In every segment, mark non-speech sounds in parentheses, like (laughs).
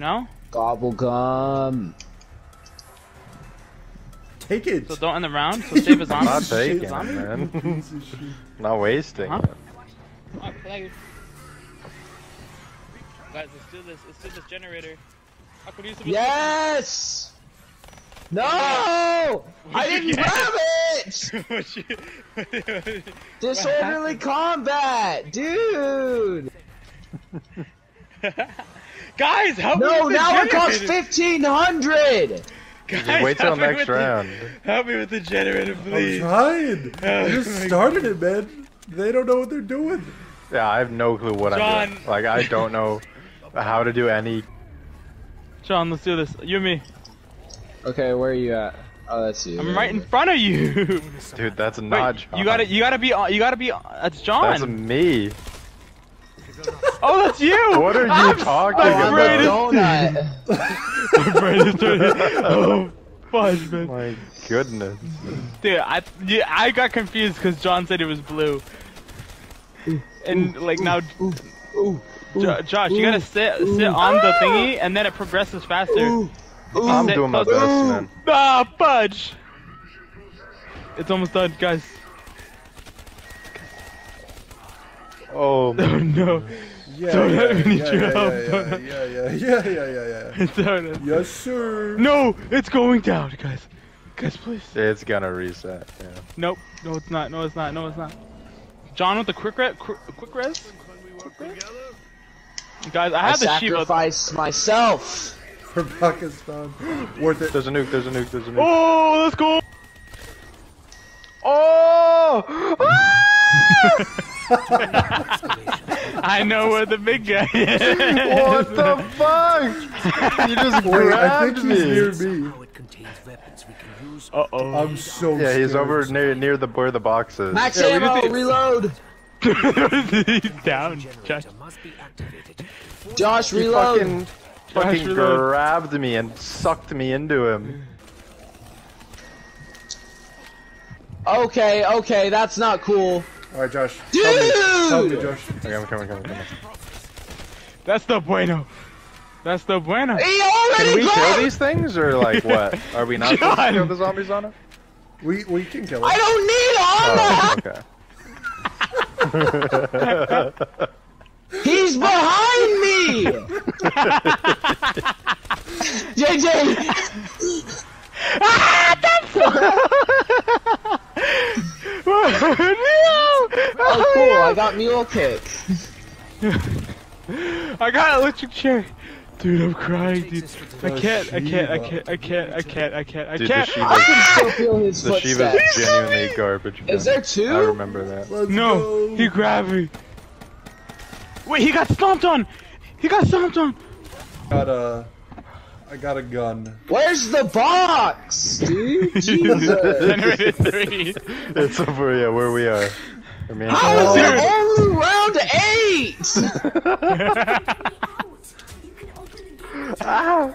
know? Gobble gum. Take it. So don't end the round. So save his I'm (laughs) on. not Save taking it, on. man. (laughs) Piece of shit. not wasting Huh? it. Oh, thank. Guys, let's do this. Let's do this generator. I could use some Yes! No! (laughs) I didn't get? grab it! Disorderly combat, dude! Guys, help me No, with the now it costs generator. fifteen hundred. Guys, Just wait till help me next with the- round. help me with the generator, please. I'm please. trying. (laughs) I Oh just started it, man. They don't know what they're doing. Yeah, I have no clue what I'm doing. Like, I don't know how to do any. John, let's do this. You and me. Okay, where are you at? Oh, that's you. I'm right in front of you. (laughs) Dude, that's not Wait, John. you gotta, uh, you gotta be, uh, you gotta be. on- That's John. That's me. Oh, that's you. What are you I'm talking about? so I'm afraid a of- donut. I'm afraid of Oh, fudge, man. My goodness. Dude, I, yeah, I got confused because John said it was blue. And like now, Ooh, Jo- Josh, you gotta sit, sit on the thingy, and then it progresses faster. ooh, I'm Sit doing my close- best, man. Ah, fudge! It's almost done, guys. Oh, (laughs) Oh no. Yeah, Don't yeah, let me yeah, need yeah, your yeah, help, yeah, yeah, yeah, yeah, yeah, yeah, yeah. (laughs) Yes, sir. No, it's going down, guys. Guys, please. it's gonna reset. Yeah. Nope. No, it's not. No, it's not. No, it's not. John with the quick res. Quick, quick res. Quick res? Guys, I I have the Shiva. sacrificed myself. For Pakistan. Worth it. There's a nuke. There's a nuke. There's a nuke. Oh, let's go. Oh! (laughs) I know where the big guy is. what the fuck? You just Wait, I think grabbed he's near me. me. How it contains weapons we can use. Uh oh. I'm so Yeah, he's scared. over near near the where the box is. Max Yeah, ammo, just reload. He's (laughs) down. Josh. Generator must be activated. Josh, He reload. fucking fucking reload. grabbed me and sucked me into him. Okay, okay, that's not cool. Alright, Josh. Dude! Help me. Help me, Josh. Okay, I'm coming, coming, coming. That's the bueno. That's the bueno. He Can already we kill grabbed- these things or like what? (laughs) Are we not supposed to kill the zombies on it? We we can kill him. I don't need armor. Oh, okay. (laughs) He's behind me. (laughs) JJ, no! oh cool, I got mule kick. (laughs) I got electric chair. Dude, I'm crying, dude. I can't, I can't, I can't, I can't, I can't, I can't, I Dude, the can't. Shiva, (laughs) I can (laughs) still feel his the Shiva's footsteps. genuinely garbage. Is there two? I remember that. Let's No, go. he grabbed me. Wait, he got stomped on. He got stomped on. got a. I got a gun. Where's the box, dude? Jesus. Generated three. It's over, yeah, where we are. I mean, How is Oh. it only round eight? (laughs) Ah,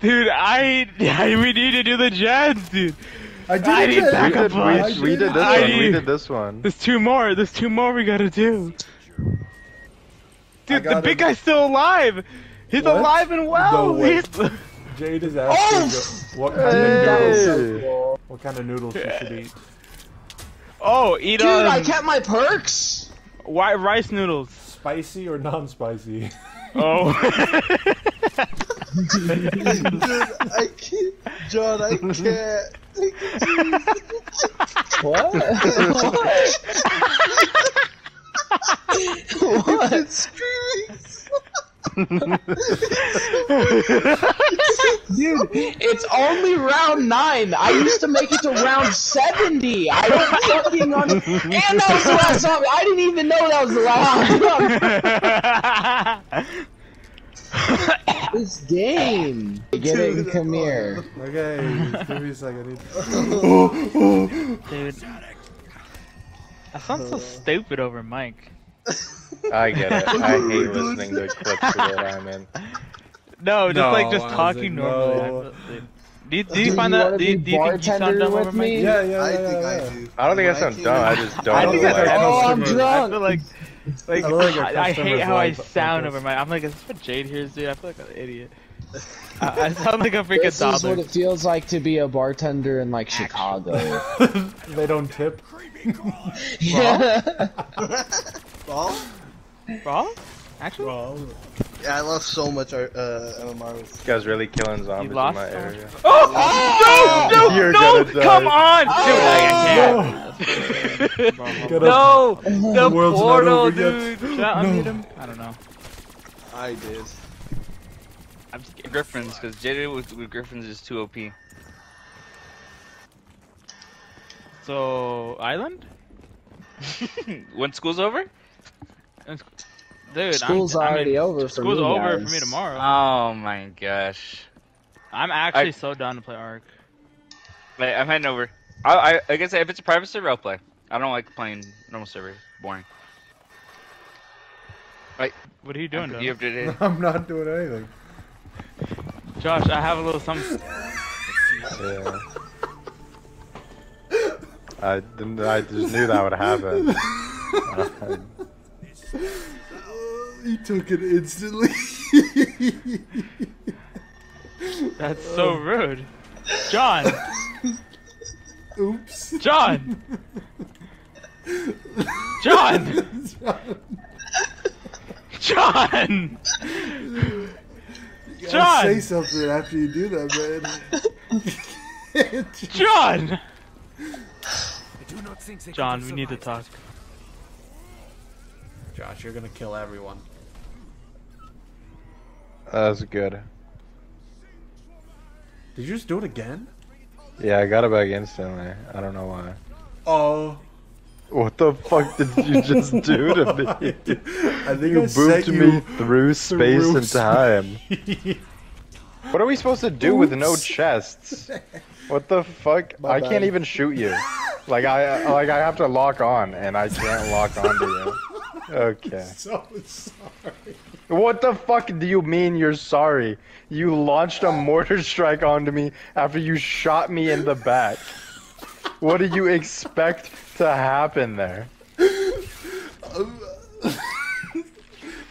dude, I, I, we need to do the gens, dude. I did I it. need Jen. we backup did, we, we did this I one. We did this one. There's two more. There's two more we gotta do. Dude, the gotta- big guy's still alive. He's What? alive and well. No. He's- Jade is Oh! asking what kind of That was so noodles. What kind of noodles she should eat? Oh, eat Dude, um, I kept my perks. white rice noodles. Spicy or non-spicy? Oh. (laughs) Dude, I can't, John. I can't. what? (laughs) what? what? (laughs) Dude, it's only round nine. I used to make it to round seventy. I don't fucking under- And that was the last zombie. I didn't even know that was the last. this game. Get it and come here. Okay, give me a second. Dude. That sounds so stupid over mic. I get it. I hate listening to clips that I'm in. No, just No, like just Isaac, talking normally. no. Do you, do you Do find you that? wanna Do you, do you think you sound bartender dumb with over me? Yeah, yeah, I yeah, think yeah. I do. I don't think I Mike sound dumb. I I- just don't I think like. that's like- Oh, I'm customer- I drunk. feel like, like I feel like I, I hate how I sound like over us. mic. I'm like, is this what Jade hears, dude? I feel like an idiot. I, I (laughs) sound like a freaking This is what it feels like to be a bartender in like Chicago. (laughs) They don't tip. (laughs) yeah. Well, Bro? Actually? yeah, I lost so much uh, MMR. This guy's really killing zombies in my area. Oh! No! No! You're no! gonna. Come on! Dude, I can't. Get (laughs) No! The world's not portal, over yet. dude! Should I unmute him? I don't know. I did. I'm scared Griffins because Jada with, with Griffins is too OP. So, Island? (laughs) when school's over? It's- Dude, School's I'm, I mean, already over for School's me, over guys. for me tomorrow. Oh my gosh. I'm actually I- so down to play Ark. Wait, I'm heading over. I, I, I guess if it's a private server, I'll play. I don't like playing normal server. Boring. What are you doing, You though? have to. (laughs) I'm not doing anything. Josh, I have a little something. (laughs) Yeah. I didn't. I just knew that would happen. (laughs) Uh, He took it instantly. That's so oh. rude. John! Oops. John! John! John! You gotta John! Say something after you do that, man. (laughs) John! I do not think John, we need to talk. Josh, you're gonna kill everyone. That's good. Did you just do it again? Yeah, I got it back instantly. I don't know why. Oh. What the fuck did you (laughs) just do to me? I think You I booped me you through space through and time. (laughs) What are we supposed to do with no chests? (laughs) What the fuck? My I bad. can't even shoot you. Like I uh, like I have to lock on, and I can't lock onto you. Okay. so sorry. What the fuck do you mean you're sorry? You launched a mortar strike onto me after you shot me in the back. What do you expect to happen there?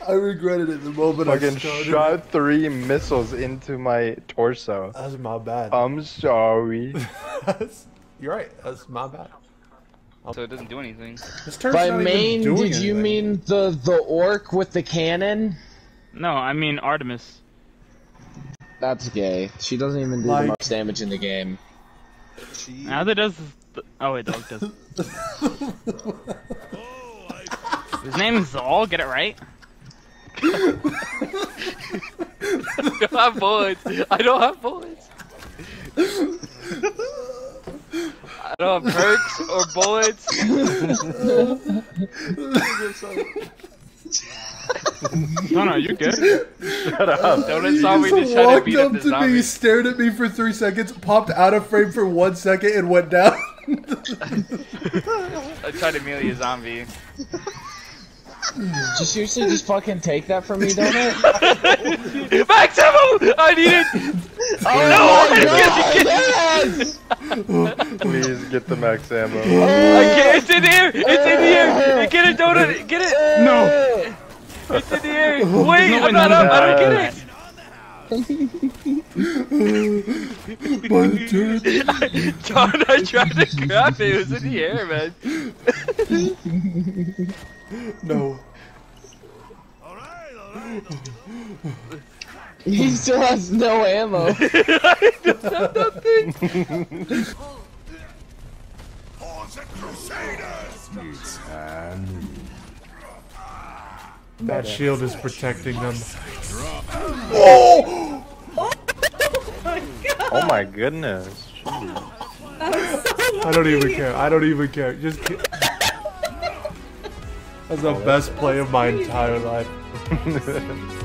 I regretted it the moment I Fucking started. shot three missiles into my torso. That's my bad. I'm sorry. (laughs) You're right. That's my bad. So it doesn't do anything. By main, doing did you mean the the orc with the cannon? No, I mean Artemis. That's gay. She doesn't even do Like- the most damage in the game. She, Neither does. The, oh wait, Dog does. (laughs) His name is Zal. Get it right. (laughs) I don't have bullets. I don't have bullets. I don't have perks or bullets. (laughs) No, no, you're good. Shut up. Don't saw me He just just try to walked beat up up the to me, stared at me for three seconds, popped out of frame for one second, and went down. (laughs) I tried to melee a zombie. Just seriously, just fucking take that from me, don't it? (laughs) Max ammo! I need it! Oh, oh no! yes! Please get the max ammo. I can't, it's in here! It's in here! Get it, donut! Get it! No. It's in the air! (laughs) Wait, no I'm not up! of I don't get By the turret. it! (laughs) John, I tried to grab it. It was in the air, man. No. (laughs) He still has no ammo. I just have That shield is protecting them. Oh Oh my oh my goodness. I don't even care. I don't even care. Just. ki- (laughs) That's the best play of my entire life. (laughs)